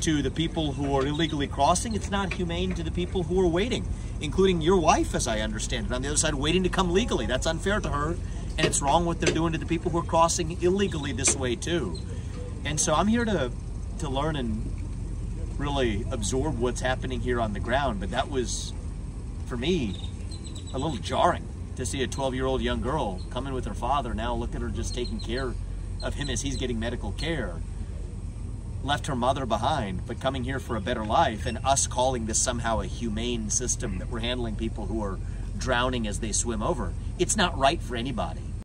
to the people who are illegally crossing. It's not humane to the people who are waiting, including your wife, as I understand it, on the other side, waiting to come legally. That's unfair to her, and it's wrong what they're doing to the people who are crossing illegally this way too. And so I'm here to to learn and really absorb what's happening here on the ground. But that was, for me, a little jarring to see a 12 year old young girl come in with her father. Now look at her just taking care of him as he's getting medical care. Left her mother behind, but coming here for a better life, and us calling this somehow a humane system that we're handling people who are drowning as they swim over. It's not right for anybody.